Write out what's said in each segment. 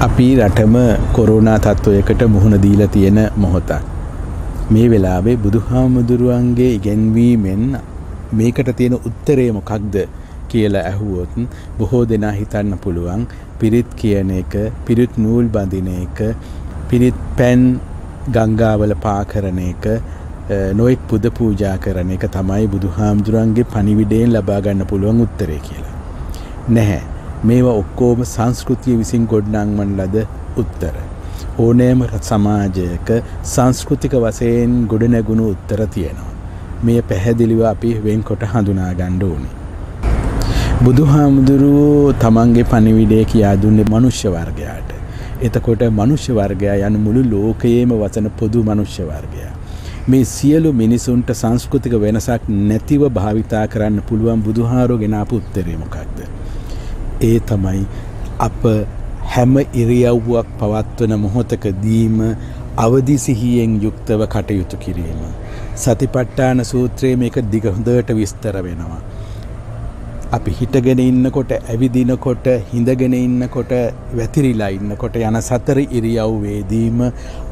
අපි රටම කොරෝනා තත්ත්වයකට මුහුණ දීලා තියෙන මොහොතක්. මේ වෙලාවේ බුදුහාමුදුරුවන්ගේ ඉගැන්වීමෙන් මේකට තියෙන උත්තරේ මොකක්ද කියලා ඇහුවොත් බොහෝ දෙනා හිතන්න පුළුවන් පිරිත් කියන එක පිරිත් නූල් බඳින එක පිරිත් පැන් ගංගාවල පා කරන එක නොෙක් පුද පූජා කරන එක තමයි බුදුහාමුදුරන්ගේ පණිවිඩයෙන් ලබා ගන්න පුළුවන් උත්තරේ කියලා. නැහැ. මේවා ඔක්කෝම සංස්කෘතිය විසින් ගොඩ්නංවන ලද උත්තර. ඕනෑම සමාජයක සංස්කෘතික වසයෙන් ගොඩනැගුණු උත්තර තියෙනවා. මෙය පැහැදිලිව අපි වෙන්කොට හඳුනා ගණ්ඩ ඕනි. බුදුහාමුදුරුවෝ තමන්ගේ පනිවිඩේ කියා දුන්නේ මනුෂ්‍ය වර්ගයාට. එතකොට මනුෂ්‍ය වර්ගයා යන මුළු ලෝකයේම වචන පොදු මනුෂ්‍ය වර්ගයා. මේ සියලු මිනිසුන්ට සංස්කෘතික වෙනසක් නැතිව භාවිතා කරන්න පුළුවන් බුදුහාරෝ ගෙනාපු උත්තරේමකක්ද. ඒ තමයි අප හැම ඉරියව්වක් පවත්වන මොහොතකදීම අවදි සිහියෙන් යුක්තව කටයුතු කිරීම. සතිපට්ඨාන සූත්‍රයේ මේක දිගහොඳට විස්තර වෙනවා. අපි හිටගෙන ඉන්නකොට ඇවිදිනකොට හිඳගෙන ඉන්නකොට වැතිරිලා ඉන්නකොට යන සතර ඉරියව්වේදීම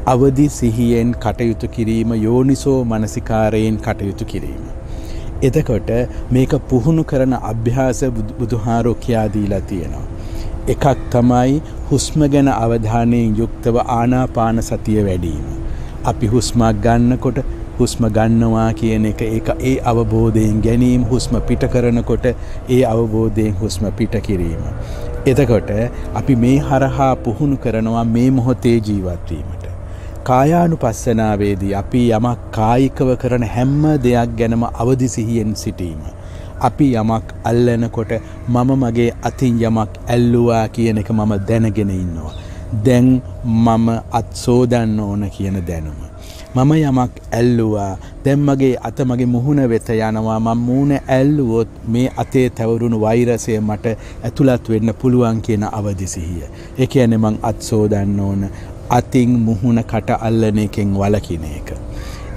අවදි සිහියෙන් කටයුතු කිරීම යෝනිසෝ මනසිකාරයෙන් කටයුතු කිරීම. එතකොට මේක පුහුණු කරන අභ්‍යාස බුදුහාරෝ කියාදීලා තියෙනවා. එකක් තමයි හුස්ම ගැන අවධානයෙන් යුක්තව ආනාපාන සතිය වැඩීම. අපි හුස්මක් ගන්නකොට හුස්ම ගන්නවා කියන එක ඒ ඒ අවබෝධයෙන් ගැනීම හුස්ම පිට කරනකොට ඒ අවබෝධයෙන් හුස්ම පිට කිරීම. එතකොට අපි මේ හරහා පුහුණු කරනවා මේ මොහොතේ ජීවත්වීමට. කායානු පස්සනාවේදී අපි යමක් කායිකව කරන හැම්ම දෙයක් ගැනම අවදි සිහියෙන් සිටීම. අපි යමක් අල්ලනකොට මම මගේ අතින් යමක් ඇල්ලුවා කියන එක මම දැනගෙන ඉන්නවා. දැන් මම අත් සෝදන්න ඕන කියන දැනුම. මම යමක් ඇල්ලුවා දැම්මගේ අත මගේ මුහුණ වෙත යනවා මං මූුණ ඇල්ලුවොත් මේ අතේ තැවරුණු වෛරසය මට ඇතුළත් වෙන්න පුළුවන් කියන අවදිසිහිය. එක ඇන මං අත් සෝදන්න ඕන අතින් මුහුණ කට අල්ලන එකෙන් වලකින එක.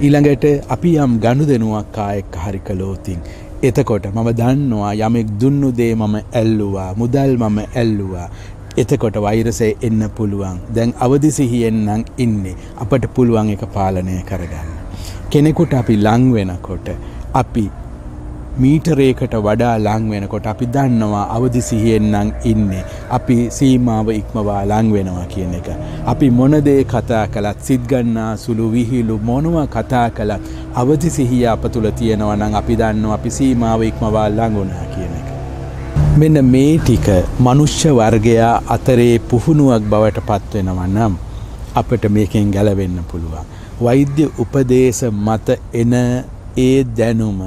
ඊළඟට අපි යම් ගණු දෙනුවක් කායෙක් හරි කලෝතින්. එතකොට මම දන්නවා යමෙක් දුන්නු දේ මම ඇල්ලුවා මුදල් මම ඇල්ලුවා. එතකොට වෛරසය එන්න පුළුවන් දැන් අවදිසිහියෙන්නම් ඉන්නේ අපට පුළුවන් එක පාලනය කරගන්න. කෙනෙකුට අපි ලංවෙනකොට අපි මීටරේකට වඩා ලං වෙනකොට අපි දන්නවා අවදි සිහියෙන්නම් ඉන්නේ. අපි සීමාව ඉක්මවා ලං වෙනවා කියන එක. අපි මොනදේ කතා කළත් සිද්ගන්නා සුළු විහිළු මොනවා කතා කළත් අවදි සිහිය අප තුළ තියෙනවා නම් අපි දන්නවා අපි සීමාව ඉක්මවා ලංගුණා කියන එක. මෙන්න මේ ටික මනුෂ්‍ය වර්ගයා අතරේ පුහුණුවක් බවට පත්වෙනවා නම් අපට මේකෙන් ගැලවෙන්න පුළුවන්. වෛද්‍ය උපදේශ මත එන ඒ දැනුම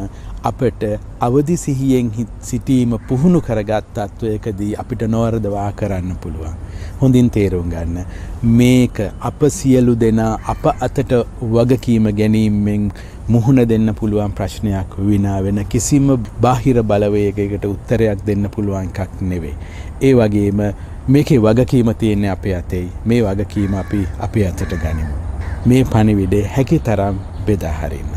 අපට අවදි සිහියෙන් සිටීම පුහුණු කරගත් තත්ත්වයකදී අපිට නොවරදවා කරන්න පුළුවන්. හොඳින් තේරුම් ගන්න. මේක අප සියලු දෙනා අප අතට වගකීම ගැනීමෙන් මුහුණ දෙන්න පුළුවන් ප්‍රශ්නයක් විනා වෙන කිසිම බාහිර බලවයකට උත්තරයක් දෙන්න පුළුවන් එකක් නෙවෙයි. ඒ වගේම මේකේ වගකීම තියෙන්නේ අපේ අතෙයි. මේ වගකීම අපි අපේ අතට ගනිමු. මේ පණිවිඩේ හැකි තරම් බෙදාහරින්න.